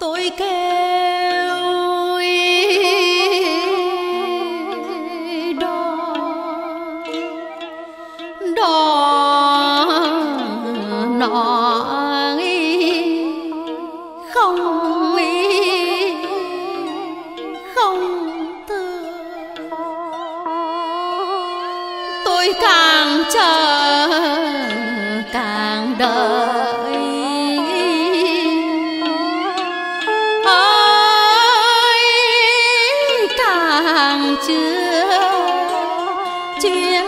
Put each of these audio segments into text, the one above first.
tôi kêu đò đò nọ chuyến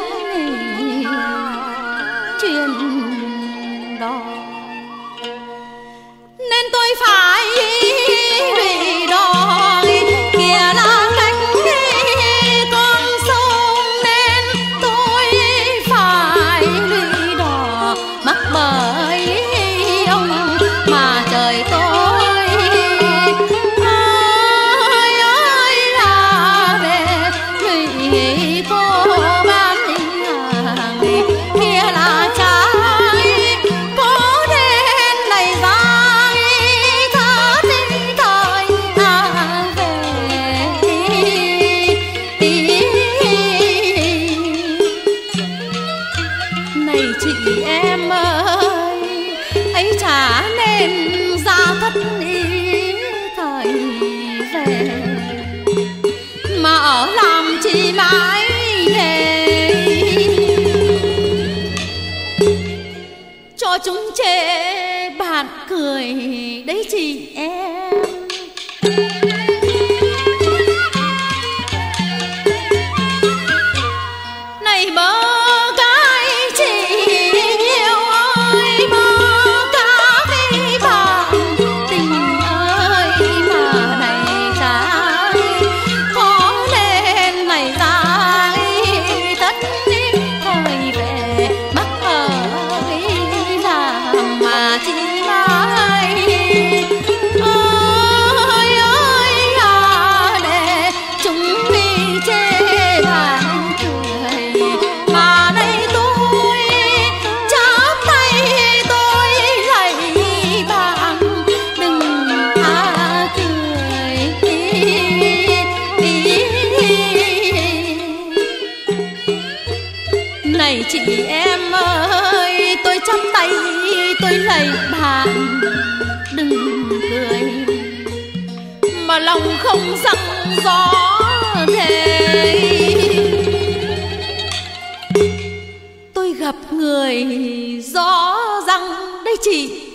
chuyến đò nên ra thất ý thời về. Mà ở làm chi mãi để cho chúng chê bạn cười đấy chị em. Này bơ chị em ơi, tôi chắp tay, tôi lạy bạn. Đừng cười, mà lòng không răng gió thề. Tôi gặp người gió răng đấy chị.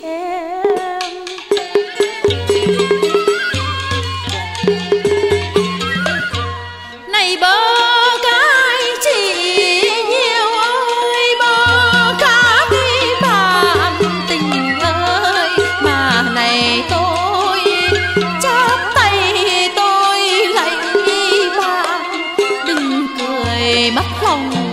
long.